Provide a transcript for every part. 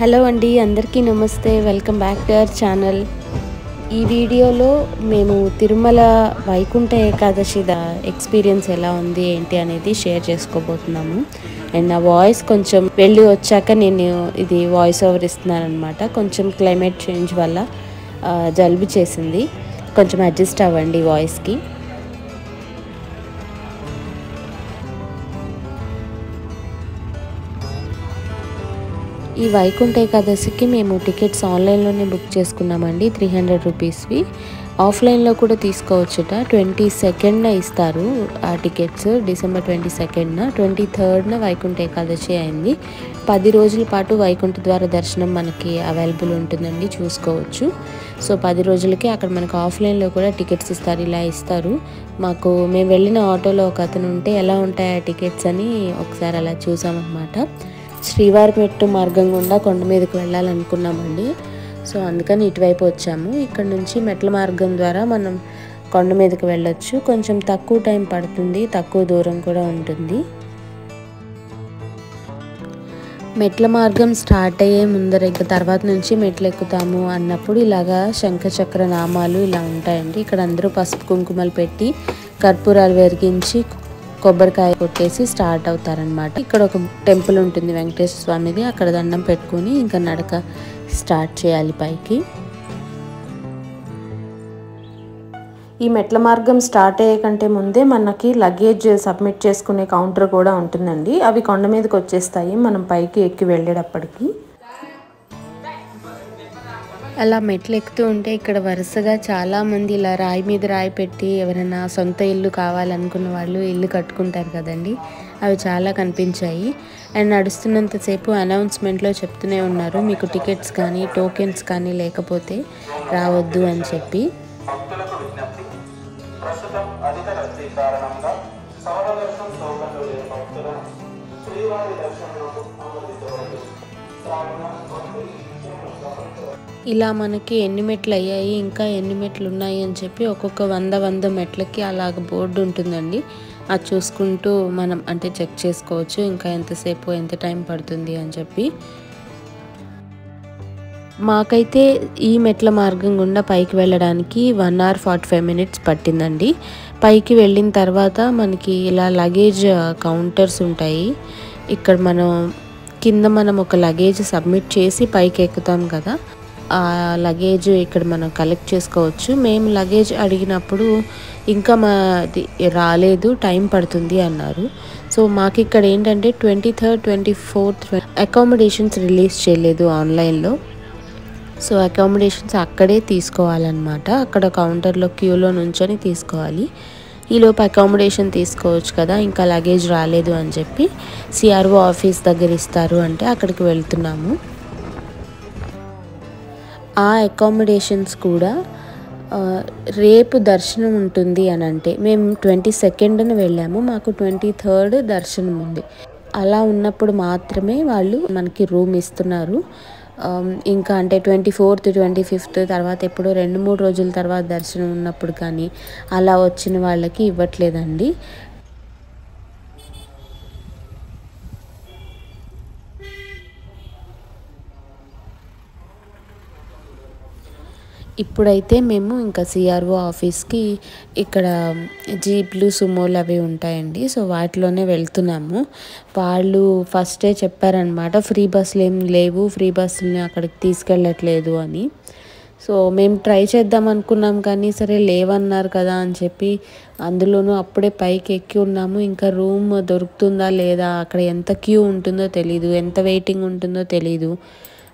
Hello అండి అందరికీ నమస్తే. Welcome back to our channel. ఈ వీడియోలో మేము తిరుమల వైకుంఠ ఏకాదశి ద ఎక్స్పీరియన్స్ ఎలా ఉంది ఏంటి అనేది షేర్ చేసుకోబోతున్నాము. అండ్ నా వాయిస్ కొంచెం వెళ్ళి వచ్చాక నేను ఇది వాయిస్ ఓవర్ ఇస్తున్నాను అనమాట కొంచెం క్లైమేట్ చేంజ్ వల్ల జలుబు చేసింది. కొంచెం అడ్జస్ట్ అవ్వండి వాయిస్కి. ఈ వైకుంఠ ఏకాదశికి మేము టికెట్స్ ఆన్లైన్లోనే బుక్ చేసుకున్నామండి త్రీ హండ్రెడ్ రూపీస్వి. ఆఫ్లైన్లో కూడా తీసుకోవచ్చుట. ట్వంటీ సెకండ్న ఇస్తారు ఆ టికెట్స్ డిసెంబర్ ట్వంటీ సెకండ్న ట్వంటీ థర్డ్న వైకుంఠ ఏకాదశి అయింది. పది రోజుల పాటు వైకుంఠ ద్వార దర్శనం మనకి అవైలబుల్ ఉంటుందండి చూసుకోవచ్చు. సో పది రోజులకి అక్కడ మనకు ఆఫ్లైన్లో కూడా టికెట్స్ ఇస్తారు ఇలా ఇస్తారు. మాకు మేము వెళ్ళిన ఆటోలో ఒక అతను ఉంటే ఎలా ఉంటాయి ఆ టికెట్స్ అని ఒకసారి అలా చూసామన్నమాట. శ్రీవారి మెట్టు మార్గం గుండా కొండ మీదకి వెళ్ళాలనుకున్నామండి. సో అందుకని ఇటువైపు వచ్చాము. ఇక్కడ నుంచి మెట్ల మార్గం ద్వారా మనం కొండ మీదకి వెళ్ళొచ్చు. కొంచెం తక్కువ టైం పడుతుంది. తక్కువ దూరం కూడా ఉంటుంది. మెట్ల మార్గం స్టార్ట్ అయ్యే ముందర ఇంకా తర్వాత నుంచి మెట్లు ఎక్కుతాము అన్నప్పుడు ఇలాగా శంఖచక్ర నామాలు ఇలా ఉంటాయండి. ఇక్కడ అందరూ పసుపు కుంకుమలు పెట్టి కర్పూరాలు వెరిగించి కొబ్బరికాయ కొట్టేసి స్టార్ట్ అవుతారనమాట ఇక్కడ ఒక టెంపుల్ ఉంటుంది వెంకటేశ్వర స్వామిది. అక్కడ దండం పెట్టుకొని ఇంకా నడక స్టార్ట్ చేయాలి పైకి. ఈ మెట్ల మార్గం స్టార్ట్ అయ్యే కంటే ముందే మనకి లగేజ్ సబ్మిట్ చేసుకునే కౌంటర్ కూడా ఉంటుందండి. అవి కొండ మీదకి వచ్చేస్తాయి. మనం పైకి ఎక్కి వెళ్ళేటప్పటికి. అలా మెట్లు ఎక్కుతూ ఉంటే ఇక్కడ వరుసగా చాలామంది ఇలా రాయి మీద రాయి పెట్టి ఎవరైనా సొంత ఇల్లు కావాలనుకున్న వాళ్ళు ఇల్లు కట్టుకుంటారు కదండి. అవి చాలా కనిపించాయి. అండ్ నడుస్తున్నంతసేపు అనౌన్స్మెంట్లో చెప్తూనే ఉన్నారు. మీకు టికెట్స్ కానీ టోకెన్స్ కానీ లేకపోతే రావద్దు అని చెప్పి. ప్రస్తుతం అధిక రద్దీ కారణంగా లేని భక్తులను శ్రీవారి దర్శనంలో అనుమతించబడదు కావున భక్తులు ఇలా మనకి ఎన్ని మెట్లు అయ్యాయి ఇంకా ఎన్ని మెట్లు ఉన్నాయి అని చెప్పి ఒక్కొక్క వంద వంద మెట్లకి అలాగ బోర్డు ఉంటుందండి. అది చూసుకుంటూ మనం అంటే చెక్ చేసుకోవచ్చు ఇంకా ఎంతసేపు ఎంత టైం పడుతుంది అని చెప్పి. మాకైతే ఈ మెట్ల మార్గం గుండా పైకి వెళ్ళడానికి one hour forty five minutes పట్టిందండి. పైకి వెళ్ళిన తర్వాత మనకి ఇలా లగేజ్ కౌంటర్స్ ఉంటాయి. ఇక్కడ మనం కింద మనం ఒక లగేజ్ సబ్మిట్ చేసి పైకి ఎక్కుతాం కదా. లగేజ్ ఇక్కడ మనం కలెక్ట్ చేసుకోవచ్చు. మేము లగేజ్ అడిగినప్పుడు ఇంకా మాది రాలేదు టైం పడుతుంది అన్నారు. సో మాకు ఇక్కడ ఏంటంటే twenty third twenty fourth accommodations release చేయలేదు ఆన్లైన్లో సో అకామిడేషన్స్ అక్కడే తీసుకోవాలన్నమాట. అక్కడ కౌంటర్లో క్యూలో నుంచొని తీసుకోవాలి. ఈలోపు అకామిడేషన్ తీసుకోవచ్చు కదా ఇంకా లగేజ్ రాలేదు అని చెప్పి సిఆర్ఓ ఆఫీస్ దగ్గర ఇస్తారు అంటే అక్కడికి వెళ్తున్నాము. ఆ అకామిడేషన్స్ కూడా రేపు దర్శనం ఉంటుంది అని అంటే మేము ట్వంటీ సెకండ్న వెళ్ళాము మాకు ట్వంటీ థర్డ్ దర్శనం ఉంది. అలా ఉన్నప్పుడు మాత్రమే వాళ్ళు మనకి రూమ్ ఇస్తున్నారు. ఇంకా అంటే ట్వంటీ ఫోర్త్ ట్వంటీ ఫిఫ్త్ తర్వాత ఎప్పుడో రెండు మూడు రోజుల తర్వాత దర్శనం ఉన్నప్పుడు కానీ అలా వచ్చిన వాళ్ళకి ఇవ్వట్లేదండి. ఇప్పుడైతే మేము ఇంకా సిఆర్ఓ ఆఫీస్కి ఇక్కడ జీప్లు సుమోలు అవి ఉంటాయండి. సో వాటిలోనే వెళ్తున్నాము. వాళ్ళు ఫస్టే చెప్పారనమాట ఫ్రీ బస్సులు ఏం లేవు ఫ్రీ బస్సులని అక్కడికి తీసుకెళ్ళట్లేదు అని. సో మేము ట్రై చేద్దాం అనుకున్నాం కానీ సరే లేవన్నారు కదా అని చెప్పి అందులోనూ అప్పుడే పైకి ఎక్కి ఉన్నాము. ఇంకా రూమ్ దొరుకుతుందా లేదా అక్కడ ఎంత క్యూ ఉంటుందో తెలీదు ఎంత వెయిటింగ్ ఉంటుందో తెలీదు.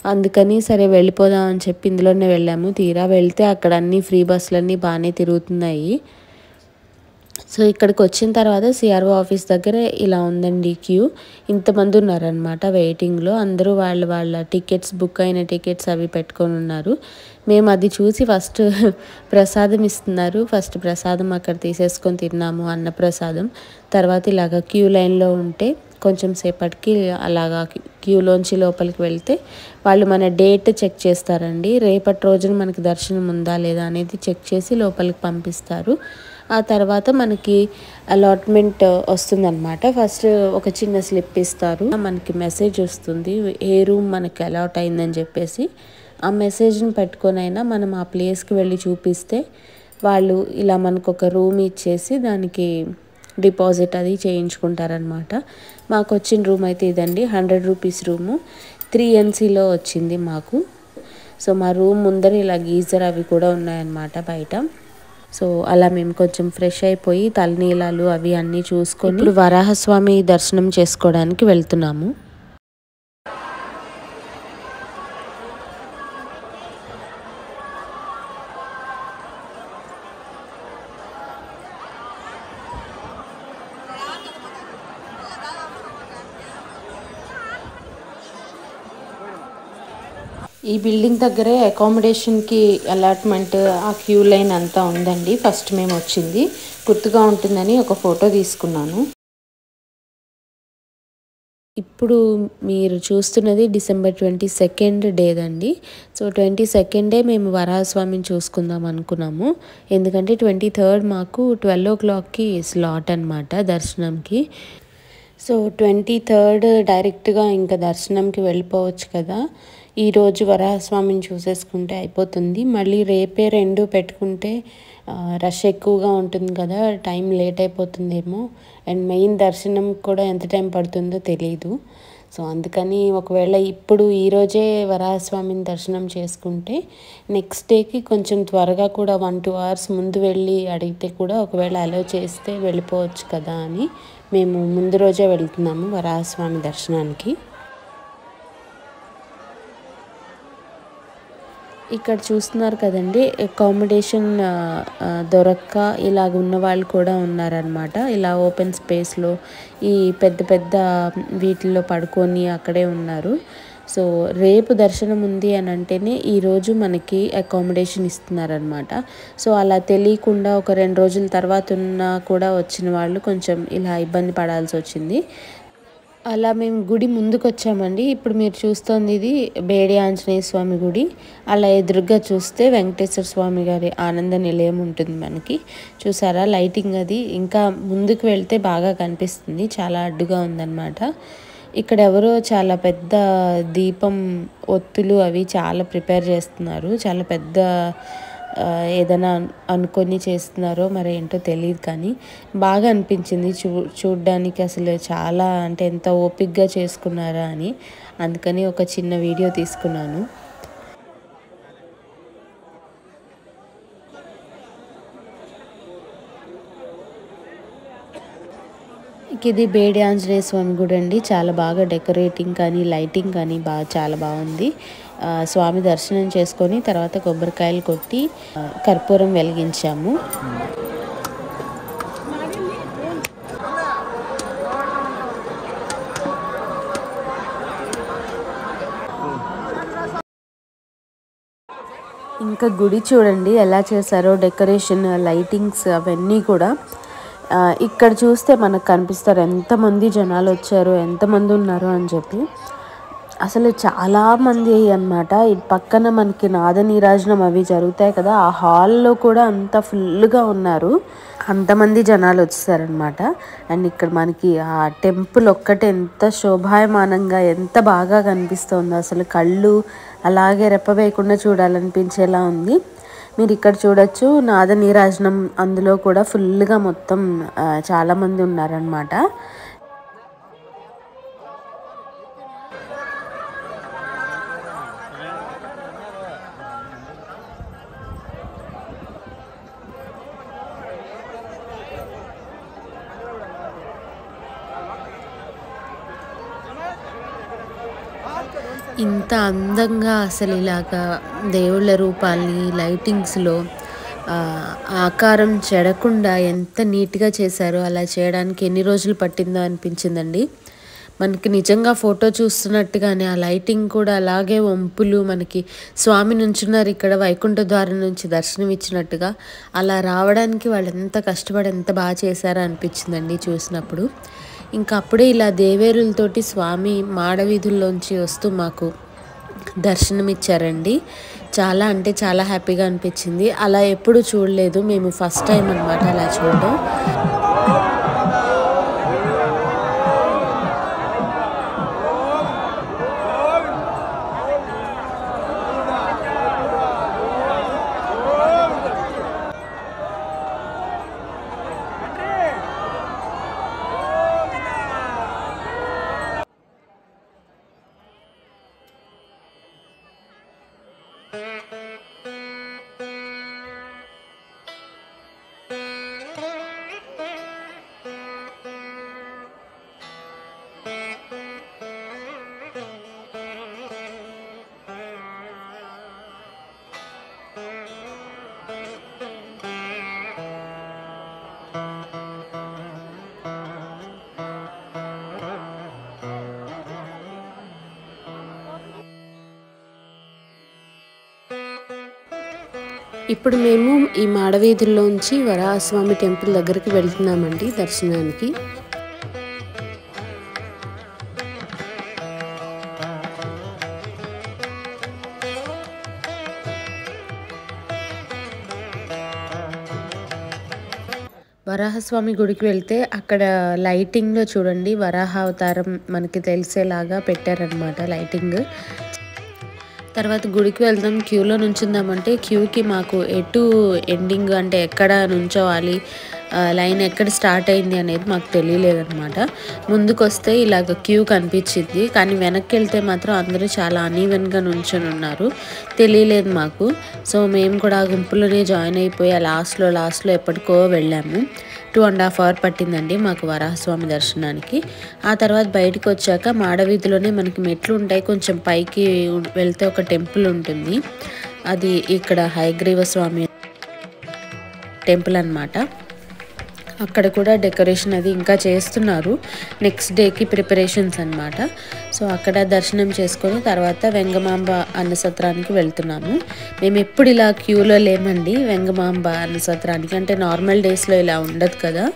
అందుకని సరే వెళ్ళిపోదాం అని చెప్పి ఇందులోనే వెళ్ళాము. తీరా వెళ్తే అక్కడ అన్ని ఫ్రీ బస్సులన్నీ బాగానే తిరుగుతున్నాయి. సో ఇక్కడికి వచ్చిన తర్వాత సిఆర్ఓ ఆఫీస్ దగ్గర ఇలా ఉందండి క్యూ. ఇంతమంది ఉన్నారనమాట వెయిటింగ్లో. అందరూ వాళ్ళ వాళ్ళ టికెట్స్ బుక్ అయిన టికెట్స్ అవి పెట్టుకొని ఉన్నారు. మేము అది చూసి ఫస్ట్ ప్రసాదం ఇస్తున్నారు. ఫస్ట్ ప్రసాదం అక్కడ తీసేసుకొని తిన్నాము అన్న ప్రసాదం. తర్వాత ఇలాగ క్యూ లైన్లో ఉంటే కొంచెం సేపటికి అలాగా క్యూలోంచి లోపలికి వెళ్తే వాళ్ళు మన డేట్ చెక్ చేస్తారండి. రేపటి రోజున మనకి దర్శనం ఉందా లేదా అనేది చెక్ చేసి లోపలికి పంపిస్తారు. ఆ తర్వాత మనకి అలాట్మెంట్ వస్తుందన్నమాట. ఫస్ట్ ఒక చిన్న స్లిప్ ఇస్తారు. మనకి మెసేజ్ వస్తుంది. ఏ రూమ్ మనకి అలాట్ అయిందని చెప్పేసి ఆ మెసేజ్ని పెట్టుకొని అయినా మనం ఆ ప్లేస్కి వెళ్ళి చూపిస్తే వాళ్ళు ఇలా మనకు ఒక రూమ్ ఇచ్చేసి దానికి డిపాజిట్ అది చేయించుకుంటారనమాట మాకు వచ్చిన రూమ్ అయితే ఇదండి. Hundred rupees room. త్రీ ఎన్సీలో వచ్చింది మాకు. సో మా రూమ్ ముందర ఇలా గీజర్ అవి కూడా ఉన్నాయన్నమాట బయట. సో అలా మేము కొంచెం ఫ్రెష్ అయిపోయి తలనీలాలు అవి అన్నీ చూసుకొని ఇప్పుడు వరాహస్వామి దర్శనం చేసుకోవడానికి వెళ్తున్నాము. ఈ బిల్డింగ్ దగ్గరే అకామిడేషన్కి అలాట్మెంట్ ఆ క్యూ లైన్ అంతా ఉందండి. ఫస్ట్ మేము వచ్చింది. గుర్తుగా ఉంటుందని ఒక ఫోటో తీసుకున్నాను. ఇప్పుడు మీరు చూస్తున్నది డిసెంబర్ ట్వంటీ సెకండ్ డేదండి. సో ట్వంటీ సెకండే మేము వరాహస్వామిని చూసుకుందాం అనుకున్నాము. ఎందుకంటే ట్వంటీ థర్డ్ మాకు ట్వెల్వ్ ఓ క్లాక్కి స్లాట్ అనమాట దర్శనంకి. సో ట్వంటీ థర్డ్ డైరెక్ట్గా ఇంకా దర్శనంకి వెళ్ళిపోవచ్చు కదా. ఈరోజు వరాహస్వామిని చూసేసుకుంటే అయిపోతుంది. మళ్ళీ రేపే రెండు పెట్టుకుంటే రష్ ఎక్కువగా ఉంటుంది కదా టైం లేట్ అయిపోతుందేమో. అండ్ మెయిన్ దర్శనం కూడా ఎంత టైం పడుతుందో తెలియదు సో అందుకని ఒకవేళ ఇప్పుడు ఈరోజే వరాహస్వామిని దర్శనం చేసుకుంటే నెక్స్ట్ డేకి కొంచెం త్వరగా కూడా వన్ టూ అవర్స్ ముందు వెళ్ళి అడిగితే కూడా ఒకవేళ అలో చేస్తే వెళ్ళిపోవచ్చు కదా అని మేము ముందు రోజే వెళ్తున్నాము వరాహస్వామి దర్శనానికి. ఇక్కడ చూస్తున్నారు కదండి అకామిడేషన్ దొరక్క ఇలాగ ఉన్న వాళ్ళు కూడా ఉన్నారనమాట ఇలా ఓపెన్ స్పేస్లో ఈ పెద్ద పెద్ద వీటిల్లో పడుకొని అక్కడే ఉన్నారు. సో రేపు దర్శనం ఉంది అని అంటేనే ఈరోజు మనకి అకామిడేషన్ ఇస్తున్నారనమాట సో అలా తెలియకుండా ఒక రెండు రోజుల తర్వాత ఉన్నా కూడా వచ్చిన వాళ్ళు కొంచెం ఇలా ఇబ్బంది పడాల్సి వచ్చింది. అలా మేము గుడి ముందుకు వచ్చామండి ఇప్పుడు మీరు చూస్తోంది ఇది బేడి ఆంజనేయ స్వామి గుడి. అలా ఎదురుగా చూస్తే వెంకటేశ్వర స్వామి గారి ఆనంద నిలయం ఉంటుంది మనకి. చూసారా? లైటింగ్ అది. ఇంకా ముందుకు వెళ్తే బాగా కనిపిస్తుంది. చాలా అడ్డుగా ఉందన్నమాట. ఇక్కడ ఎవరో చాలా పెద్ద దీపం ఒత్తులు అవి చాలా ప్రిపేర్ చేస్తున్నారు. చాలా పెద్ద ఏదైనా అనుకొని చేస్తున్నారో మరి ఏంటో తెలియదు కానీ బాగా అనిపించింది చూ చూడ్డానికి అసలు చాలా అంటే ఎంత ఓపిక్గా చేసుకున్నారా అని. అందుకని ఒక చిన్న వీడియో తీసుకున్నాను. ఇది బేడి ఆంజనేయ స్వామి గుడి అండి చాలా బాగా డెకరేటింగ్ కానీ లైటింగ్ కానీ బాగా చాలా బాగుంది. స్వామి దర్శనం చేసుకొని తర్వాత కొబ్బరికాయలు కొట్టి కర్పూరం వెలిగించాము. ఇంకా గుడి చూడండి ఎలా చేశారో డెకరేషన్ లైటింగ్స్ అవన్నీ కూడా. ఇక్కడ చూస్తే మనకు కనిపిస్తారు ఎంతమంది జనాలు వచ్చారు ఎంతమంది ఉన్నారు అని చెప్పి. అసలు చాలా మంది అన్నమాట. పక్కన మనకి నాద నీరాజనం అవి జరుగుతాయి కదా ఆ హాల్లో కూడా అంత ఫుల్గా ఉన్నారు. అంతమంది జనాలు వచ్చేసారనమాట అండ్ ఇక్కడ మనకి ఆ టెంపుల్ ఒక్కటే ఎంత శోభాయమానంగా ఎంత బాగా కనిపిస్తుందో. అసలు కళ్ళు అలాగే రెప్పవేయకుండా చూడాలనిపించేలా ఉంది. మీరు ఇక్కడ చూడొచ్చు నాద నీరాజనం అందులో కూడా ఫుల్గా మొత్తం చాలామంది ఉన్నారనమాట ఎంత అందంగా అసలు ఇలాగా దేవుళ్ళ రూపాల్ని లైటింగ్స్లో ఆకారం చెడకుండా ఎంత నీట్గా చేశారో అలా చేయడానికి ఎన్ని రోజులు పట్టిందో అనిపించిందండి. మనకి నిజంగా ఫోటో చూస్తున్నట్టుగానే ఆ లైటింగ్ కూడా అలాగే వంపులు మనకి స్వామి నుంచున్నారు ఇక్కడ వైకుంఠ ద్వారం నుంచి దర్శనం ఇచ్చినట్టుగా. అలా రావడానికి వాళ్ళు ఎంత కష్టపడి ఎంత బాగా చేశారో అనిపించిందండి చూసినప్పుడు. ఇంకా అప్పుడే ఇలా దేవేరులతోటి స్వామి మాడవీధుల్లోంచి వస్తూ మాకు దర్శనం ఇచ్చారండి చాలా అంటే చాలా హ్యాపీగా అనిపించింది. అలా ఎప్పుడు చూడలేదు. మేము ఫస్ట్ టైం అనమాట అలా చూడడం. ఇప్పుడు మేము ఈ మాడవీధుల్లోంచి వరాహస్వామి టెంపుల్ దగ్గరికి వెళ్తున్నామండి దర్శనానికి. వరాహస్వామి గుడికి వెళ్తే అక్కడ లైటింగ్లో చూడండి వరాహ అవతారం మనకి తెలిసేలాగా పెట్టారనమాట లైటింగ్. తర్వాత గుడికి వెళ్దాం క్యూలో నుంచుందామంటే క్యూకి మాకు ఎటు ఎండింగ్ అంటే ఎక్కడ నుంచోవాలి లైన్ ఎక్కడ స్టార్ట్ అయింది అనేది మాకు తెలియలేదన్నమాట. ముందుకు వస్తే ఇలాగ క్యూ కనిపించింది కానీ వెనక్కి వెళ్తే మాత్రం అందరూ చాలా అనీవెన్గా నుంచొని ఉన్నారు. తెలియలేదు మాకు. సో మేము కూడా ఆ గుంపులోనే జాయిన్ అయిపోయి ఆ లాస్ట్లో లాస్ట్లో ఎప్పటికో వెళ్ళాము. టూ అండ్ హాఫ్ అవర్ పట్టిందండి మాకు వరాహస్వామి దర్శనానికి. ఆ తర్వాత బయటకు వచ్చాక మాడవీధిలోనే మనకి మెట్లు ఉంటాయి కొంచెం పైకి వెళ్తే ఒక టెంపుల్ ఉంటుంది. అది ఇక్కడ హయగ్రీవ స్వామి టెంపుల్ అన్నమాట. అక్కడ కూడా డెకరేషన్ అది ఇంకా చేస్తున్నారు. నెక్స్ట్ డేకి ప్రిపరేషన్స్ అనమాట సో అక్కడ దర్శనం చేసుకొని తర్వాత వెంగమాంబ అన్నసత్రానికి వెళ్తున్నాము. మేము ఎప్పుడు ఇలా క్యూలో లేమండి వెంగమాంబ అన్నసత్రానికి. అంటే నార్మల్ డేస్లో ఇలా ఉండదు కదా.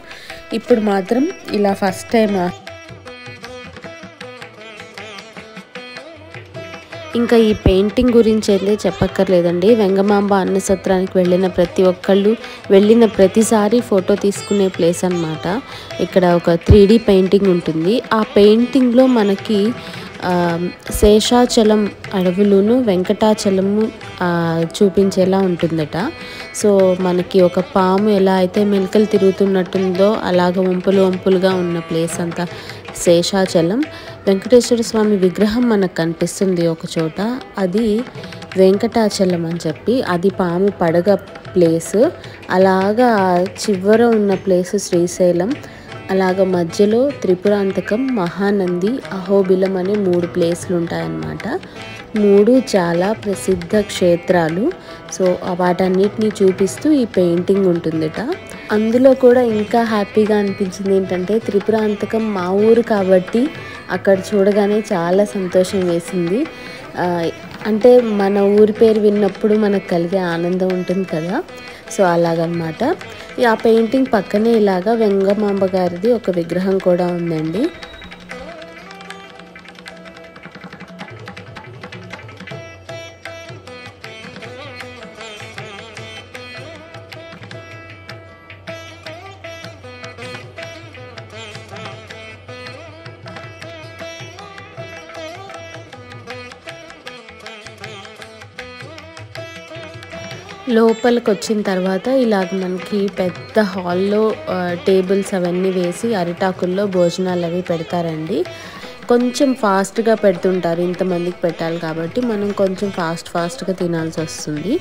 ఇప్పుడు మాత్రం ఇలా ఫస్ట్ టైం ఇంకా ఈ పెయింటింగ్ గురించి అయితే చెప్పక్కర్లేదండి. వెంగమాంబ అన్నసత్రానికి వెళ్ళిన ప్రతి ఒక్కళ్ళు వెళ్ళిన ప్రతిసారి ఫోటో తీసుకునే ప్లేస్ అన్నమాట. ఇక్కడ ఒక త్రీ పెయింటింగ్ ఉంటుంది. ఆ పెయింటింగ్లో మనకి శేషాచలం అడవులును వెంకటాచలము చూపించేలా ఉంటుందట. సో మనకి ఒక పాము ఎలా అయితే మెలకలు తిరుగుతున్నట్టుందో అలాగ వంపులు వంపులుగా ఉన్న ప్లేస్ అంతా శేషాచలం. వెంకటేశ్వర స్వామి విగ్రహం మనకు కనిపిస్తుంది ఒక చోట. అది వెంకటాచలం అని చెప్పి అది పాము పడగ ప్లేస్. అలాగా చివర ఉన్న ప్లేస్ శ్రీశైలం. అలాగ మధ్యలో త్రిపురాంతకం మహానంది అహోబిలం అనే మూడు ప్లేస్లు ఉంటాయన్నమాట. మూడు చాలా ప్రసిద్ధ క్షేత్రాలు. సో వాటన్నిటిని చూపిస్తూ ఈ పెయింటింగ్ ఉంటుందట. అందులో కూడా ఇంకా హ్యాపీగా అనిపించింది ఏంటంటే త్రిపురాంతకం మా ఊరు కాబట్టి అక్కడ చూడగానే చాలా సంతోషం వేసింది. అంటే మన ఊరి పేరు విన్నప్పుడు మనకు కలిగే ఆనందం ఉంటుంది కదా. సో అలాగనమాట. ఆ పెయింటింగ్ పక్కనే ఇలాగా వెంగమాంబ గారిది ఒక విగ్రహం కూడా ఉందండి. లోపలికి వచ్చిన తర్వాత ఇలాగ మనకి పెద్ద హాల్లో టేబుల్స్ అవన్నీ వేసి అరిటాకుల్లో భోజనాలు అవి పెడతారండి. కొంచెం ఫాస్ట్గా పెడుతుంటారు ఇంతమందికి పెట్టాలి కాబట్టి మనం కొంచెం ఫాస్ట్ ఫాస్ట్గా తినాల్సి వస్తుంది.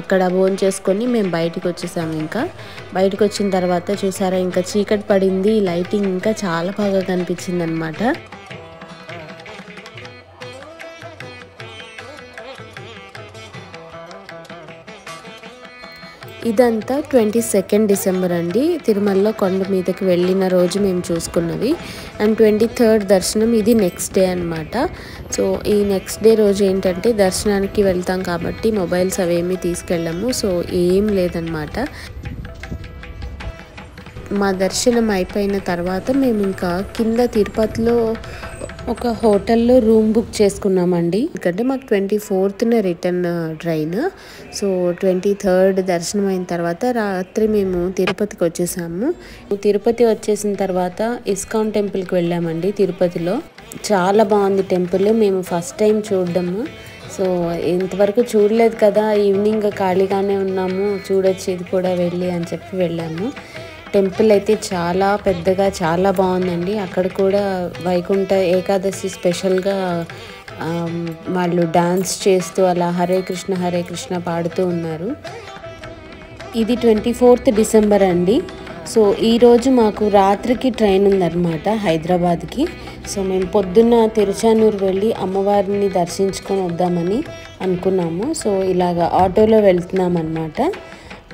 అక్కడ భోజనం చేసుకొని మేము బయటికి వచ్చేసాము ఇంకా. బయటకు వచ్చిన తర్వాత చూసారా ఇంకా చీకటి పడింది లైటింగ్ ఇంకా చాలా బాగా కనిపించింది అనమాట ఇదంతా ట్వంటీ సెకండ్ డిసెంబర్ అండి. తిరుమలలో కొండ మీదకి వెళ్ళిన రోజు మేము చూసుకున్నది అండ్ ట్వంటీ థర్డ్ దర్శనం ఇది నెక్స్ట్ డే అనమాట సో ఈ నెక్స్ట్ డే రోజు ఏంటంటే దర్శనానికి వెళ్తాం కాబట్టి మొబైల్స్ అవేమీ తీసుకెళ్ళాము. సో ఏం లేదనమాట మా దర్శనం అయిపోయిన తర్వాత మేము ఇంకా కింద తిరుపతిలో ఒక హోటల్లో రూమ్ బుక్ చేసుకున్నామండి. ఎందుకంటే మాకు twenty ఫోర్త్న return train. So twenty third దర్శనం అయిన తర్వాత రాత్రి మేము తిరుపతికి వచ్చేసాము. తిరుపతి వచ్చేసిన తర్వాత ఇస్కాన్ టెంపుల్కి వెళ్ళామండి తిరుపతిలో. చాలా బాగుంది టెంపుల్. మేము ఫస్ట్ టైం చూడడము సో ఇంతవరకు చూడలేదు కదా ఈవినింగ్ ఖాళీగానే ఉన్నాము చూడొచ్చు ఇది కూడా వెళ్ళి అని చెప్పి వెళ్ళాము. టెంపుల్ అయితే చాలా పెద్దగా చాలా బాగుందండి. అక్కడ కూడా వైకుంఠ ఏకాదశి స్పెషల్గా వాళ్ళు డాన్స్ చేస్తూ అలా హరే కృష్ణ హరే కృష్ణ పాడుతూ ఉన్నారు. ఇది ట్వంటీ ఫోర్త్ డిసెంబర్ అండి. సో ఈరోజు మాకు రాత్రికి ట్రైన్ ఉందన్నమాట హైదరాబాద్కి. సో మేము పొద్దున్న తిరుచానూరు వెళ్ళి అమ్మవారిని దర్శించుకొని వద్దామని అనుకున్నాము. సో ఇలాగ ఆటోలో వెళ్తున్నామన్నమాట.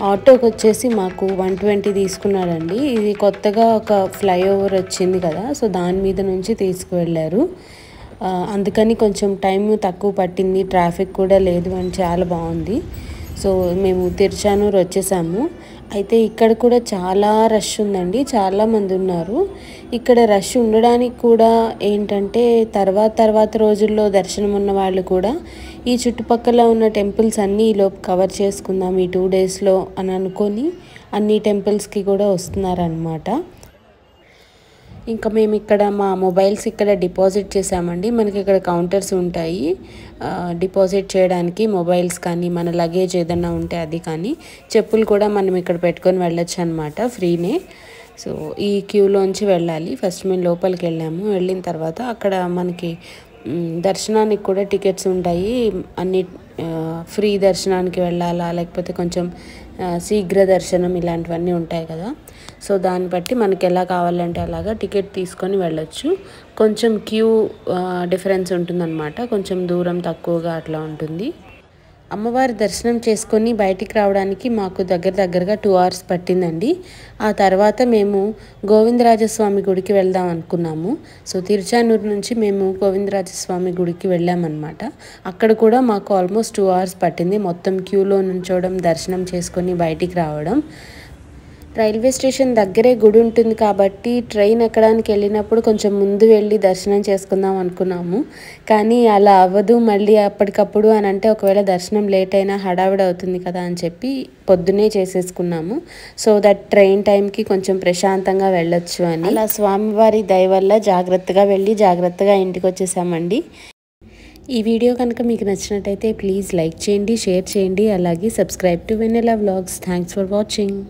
ఆటోకి వచ్చేసి మాకు వన్ ట్వంటీ తీసుకున్నాడండి ఇది కొత్తగా ఒక ఫ్లైఓవర్ వచ్చింది కదా సో దాని మీద నుంచి తీసుకువెళ్ళారు. అందుకని కొంచెం టైం తక్కువ పట్టింది ట్రాఫిక్ కూడా లేదు అని చాలా బాగుంది. సో మేము తిరుచానూరు వచ్చేసాము. అయితే ఇక్కడ కూడా చాలా రష్ ఉందండి చాలా మంది ఉన్నారు. ఇక్కడ రష్ ఉండడానికి కూడా ఏంటంటే తర్వాత తర్వాత రోజుల్లో దర్శనం ఉన్న వాళ్ళు కూడా ఈ చుట్టుపక్కల ఉన్న టెంపుల్స్ అన్నీ ఈలోపు కవర్ చేసుకుందాం ఈ టూ డేస్లో అని అనుకొని అన్ని టెంపుల్స్కి కూడా వస్తున్నారనమాట ఇంకా మేము ఇక్కడ మా మొబైల్స్ ఇక్కడ డిపాజిట్ చేసామండి మనకి ఇక్కడ కౌంటర్స్ ఉంటాయి. డిపాజిట్ చేయడానికి మొబైల్స్ కానీ మన లగేజ్ ఏదన్నా ఉంటే అది కానీ చెప్పులు కూడా మనం ఇక్కడ పెట్టుకొని వెళ్ళొచ్చు అనమాట ఫ్రీనే. సో ఈ క్యూలోంచి వెళ్ళాలి. ఫస్ట్ మేము లోపలికి వెళ్ళాము. వెళ్ళిన తర్వాత అక్కడ మనకి దర్శనానికి కూడా టికెట్స్ ఉంటాయి. అన్ని ఫ్రీ దర్శనానికి వెళ్ళాలా లేకపోతే కొంచెం శీఘ్ర దర్శనం ఇలాంటివన్నీ ఉంటాయి కదా. సో దాన్ని బట్టి మనకి ఎలా కావాలంటే అలాగా టికెట్ తీసుకొని వెళ్ళొచ్చు. కొంచెం క్యూ డిఫరెన్స్ ఉంటుందన్నమాట. కొంచెం దూరం తక్కువగా అట్లా ఉంటుంది. అమ్మవారి దర్శనం చేసుకొని బయటికి రావడానికి మాకు దగ్గర దగ్గరగా టూ అవర్స్ పట్టిందండి. ఆ తర్వాత మేము గోవిందరాజస్వామి గుడికి వెళ్దాం అనుకున్నాము. సో తిరుచానూరు నుంచి మేము గోవిందరాజస్వామి గుడికి వెళ్ళామన్నమాట. అక్కడ కూడా మాకు ఆల్మోస్ట్ టూ అవర్స్ పట్టింది. మొత్తం క్యూలో నుంచోవడం దర్శనం చేసుకొని బయటికి రావడం. రైల్వే స్టేషన్ దగ్గరే గుడి ఉంటుంది కాబట్టి ట్రైన్ ఎక్కడానికి వెళ్ళినప్పుడు కొంచెం ముందు వెళ్ళి దర్శనం చేసుకుందాం అనుకున్నాము. కానీ అలా అవ్వదు మళ్ళీ అప్పటికప్పుడు అని అంటే ఒకవేళ దర్శనం లేట్ అయినా హడావిడి అవుతుంది కదా అని చెప్పి పొద్దునే చేసేసుకున్నాము. సో దట్ ట్రైన్ టైంకి కొంచెం ప్రశాంతంగా వెళ్ళొచ్చు అని. అలా స్వామివారి దయ వల్ల జాగ్రత్తగా వెళ్ళి జాగ్రత్తగా ఇంటికి వచ్చేసామండి. ఈ వీడియో కనుక మీకు నచ్చినట్టయితే ప్లీజ్ లైక్ చేయండి షేర్ చేయండి అలాగే subscribe to Venela vlogs. Thanks for watching.